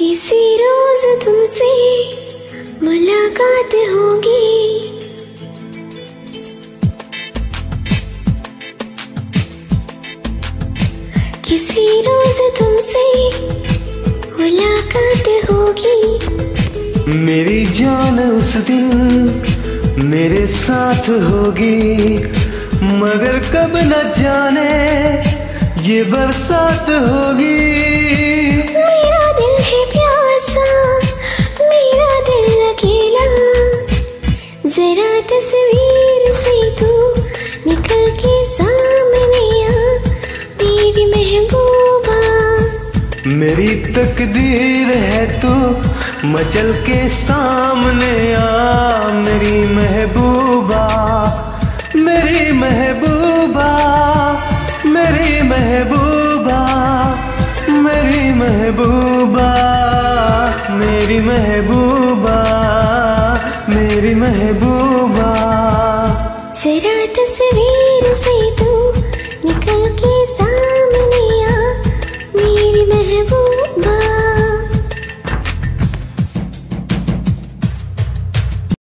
किसी रोज तुमसे मुलाकात होगी। किसी रोज तुमसे मुलाकात होगी। मेरी जान उस दिन मेरे साथ होगी, मगर कब न जाने ये बरसात होगी। जरा तस्वीर से तू निकल के सामने आ, मेरी महबूबा। मेरी तकदीर है तू मचल के सामने आ, मेरी महबूबा। मेरी महबूबा मेरी महबूबा मेरी महबूबा मेरी महबूबा। मेरी महबूबा। जरा तस्वीर से तू